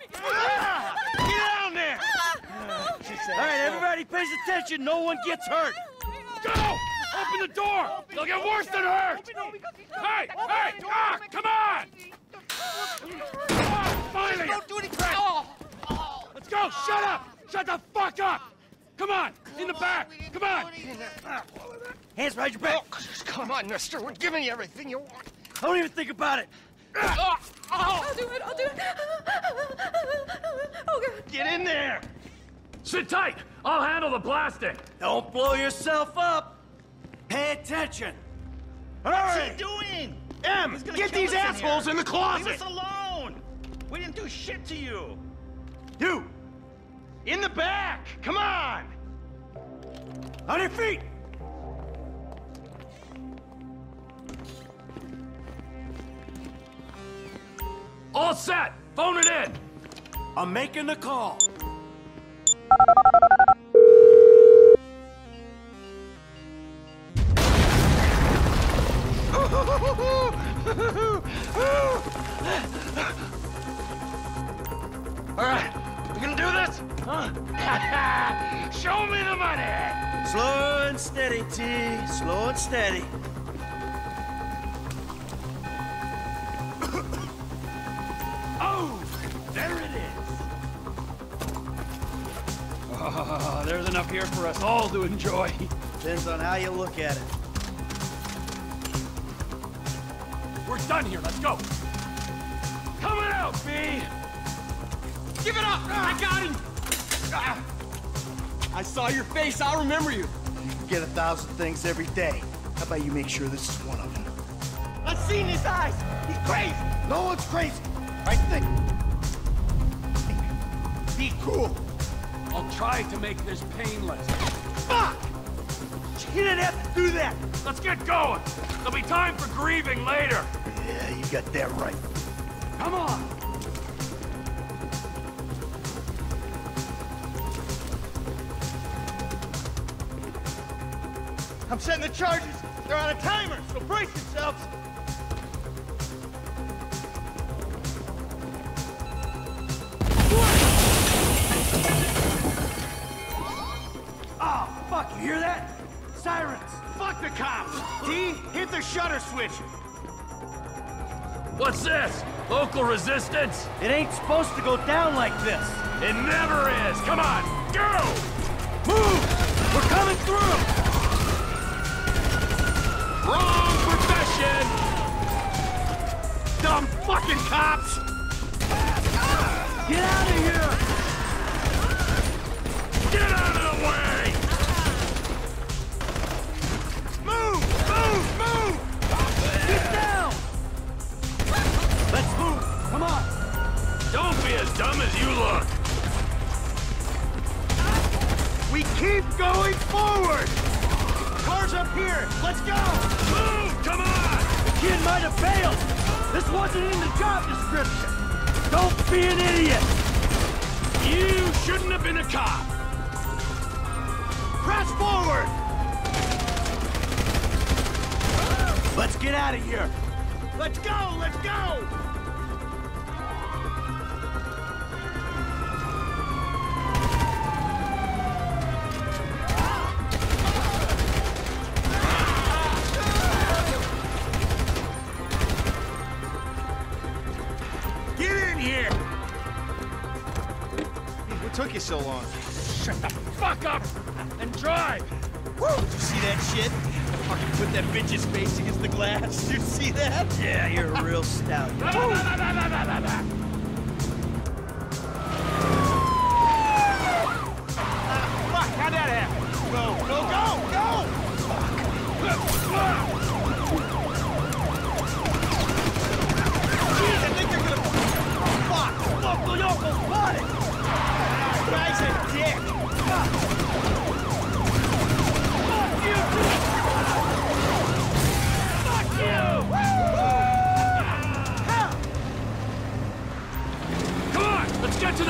Get down there! All right, everybody pays attention. No one gets hurt. Go! Open the door! They'll get worse than hurt! Hey! Hey! Ah! Come on! Ah, finally! Don't do any crap! Let's go! Shut up! Shut the fuck up! Come on! In the back! Come on! Hands behind your back. Come on, mister. We're giving you everything you want. Don't even think about it. I'll do it, I'll do it. Oh, God. Get in there! Sit tight! I'll handle the plastic! Don't blow yourself up. Pay attention. Hurry! doing? M, He's gonna get these us in assholes in the closet! Leave us alone! We didn't do shit to you! You! In the back! Come on! On your feet. All set! Phone it in! I'm making the call. All right, we gonna do this? Huh? Show me the money! Slow and steady, T. Slow and steady. Oh, there's enough here for us all to enjoy. Depends on how you look at it. We're done here, let's go! Coming out, B! Give it up! I got him! Ah. I saw your face, I'll remember you. You can get a thousand things every day. How about you make sure this is one of them? I've seen his eyes! He's crazy! No one's crazy. I think. Be cool. I'll try to make this painless. Fuck! You didn't have to do that. Let's get going! There'll be time for grieving later! Yeah, you got that right. Come on! I'm setting the charges! They're on a timer, so brace yourselves! You hear that? Sirens. Fuck the cops! D, hit the shutter switch! What's this? Local resistance? It ain't supposed to go down like this. It never is! Come on! Go! Move! We're coming through! Wrong profession! Dumb fucking cops! Get out of here! Here! Let's go! Move! Come on! The kid might have failed! This wasn't in the job description! Don't be an idiot! You shouldn't have been a cop! Press forward! Let's get out of here! Let's go! Let's go! You so long? Shut the fuck up and drive! Woo! Did you see that shit? Fucking put that bitch's face against the glass. Did you see that? Yeah, you're a real stout. Ah, fuck, how'd that happen? Go, go, go, go! Jeez,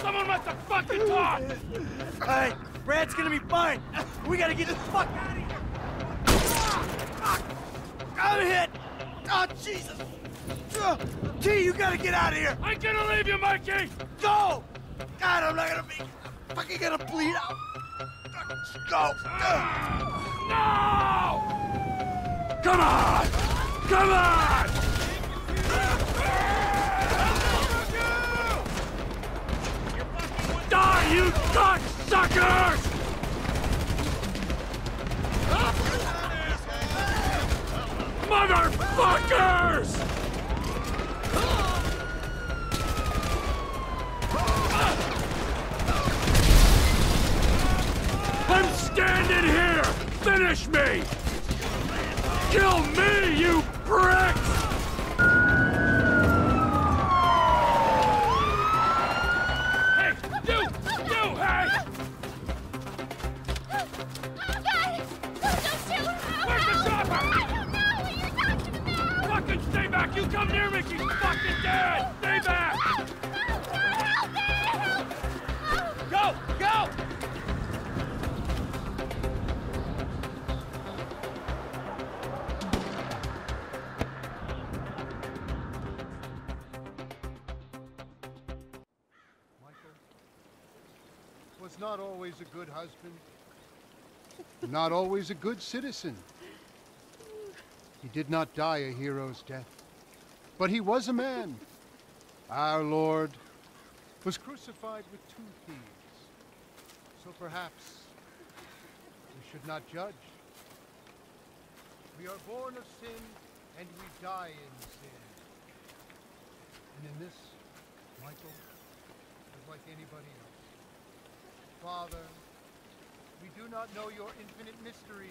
Someone must have fucking talk! Hey, Brad's gonna be fine! We gotta get the fuck out of here! Ah, fuck. I'm hit! Oh, Jesus! Uh, T, you gotta get out of here! I'm gonna leave you, Mikey! Go! God, I'm not gonna be fucking gonna bleed out! Go! Uh. No! Come on! Come on! You cocksuckers! Motherfuckers! I'm standing here! Finish me! Kill me, you pricks! You come near me, she's fucking dead! Stay back! Go! Go! Michael was not always a good husband, not always a good citizen. He did not die a hero's death, but he was a man. Our Lord was crucified with two thieves. So perhaps we should not judge. We are born of sin and we die in sin. And in this, Michael is like anybody else. Father, we do not know your infinite mysteries,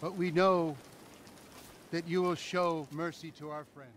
but we know that you will show mercy to our friend.